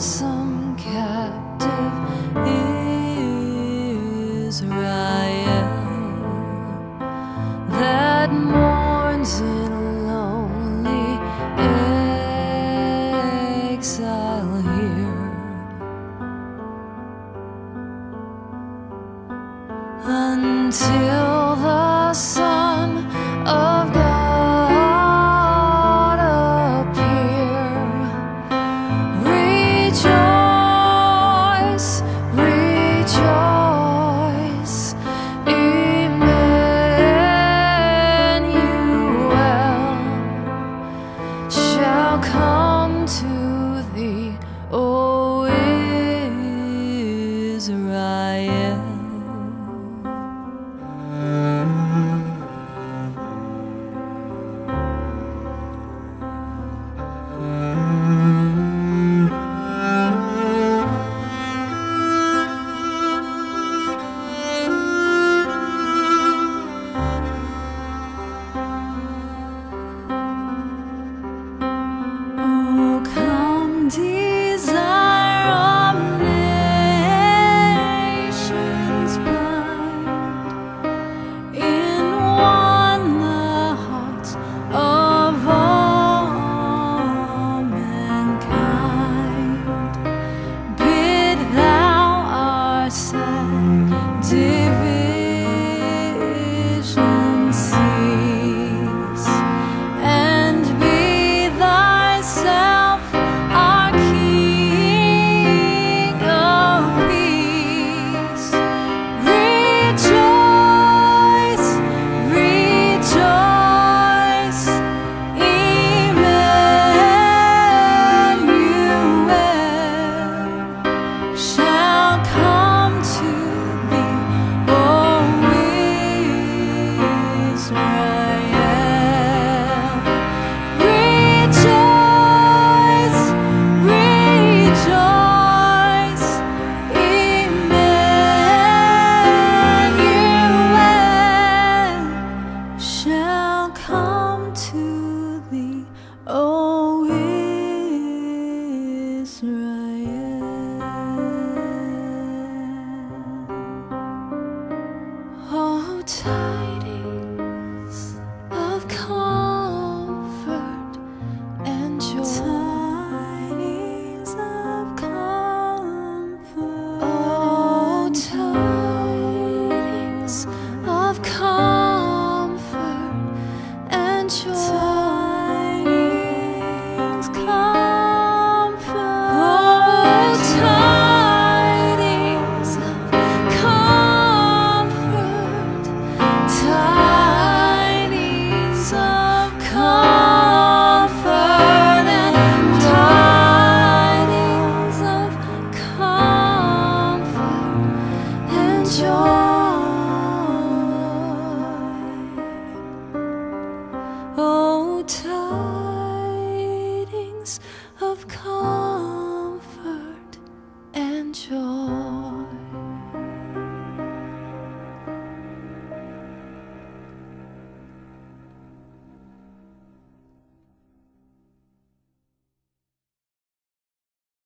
Some captive Israel that mourns in lonely exile here. Until the sun. divine. shall come to thee, O